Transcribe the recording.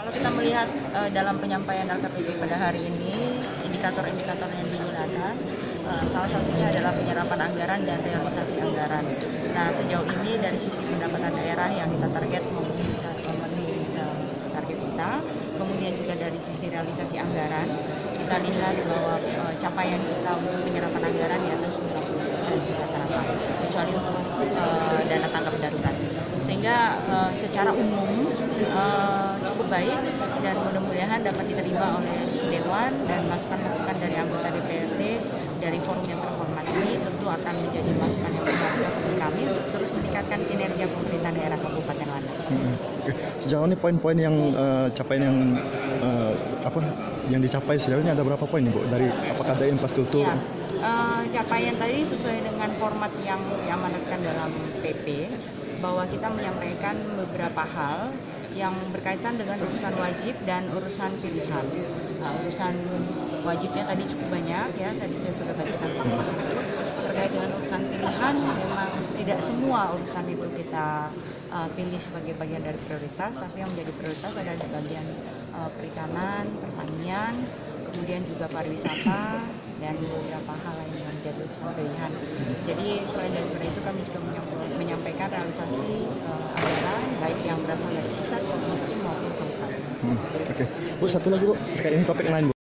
Kalau kita melihat uh, dalam penyampaian LKPP pada hari ini, indikator-indikator yang digunakan, uh, salah satunya adalah penyerapan anggaran dan realisasi anggaran. Nah, sejauh ini dari sisi pendapatan daerah yang kita target memenuhi, uh, target kita, kemudian juga dari sisi realisasi anggaran, kita lihat bahwa uh, capaian kita untuk penyerapan anggaran di atas 90% rata-rata, kecuali untuk uh, dana tanggap darurat. Sehingga uh, secara umum baik dan mudah-mudahan dapat diterima oleh Dewan dan masukan-masukan dari anggota DPRD dari forum yang terhormat ini tentu akan menjadi masukan yang berharga bagi kami untuk terus meningkatkan kinerja pemerintah daerah Kabupaten Landak. Hmm, Oke, sejauh ini poin-poin yang uh, capaian yang uh, apa yang dicapai sejauh ini ada berapa poin nih Bu? Dari apakah ada infrastruktur? Ya, uh, capaian tadi sesuai dengan format yang diamanatkan dalam PP bahwa kita menyampaikan beberapa hal yang berkaitan dengan urusan wajib dan urusan pilihan. Nah, urusan wajibnya tadi cukup banyak ya, tadi saya sudah bacakan satu Terkait dengan urusan pilihan, memang tidak semua urusan itu kita uh, pilih sebagai bagian dari prioritas, tapi yang menjadi prioritas adalah di bagian uh, perikanan, pertanian, kemudian juga pariwisata dan beberapa hal lain yang menjadi pilihan. Jadi selain dari itu kami juga menyampaikan realisasi uh, anggaran baik yang berasal dari pusat, provinsi maupun kabupaten. Hmm, Oke, okay. Bu satu lagi Bu terkait ini topik lain Bu.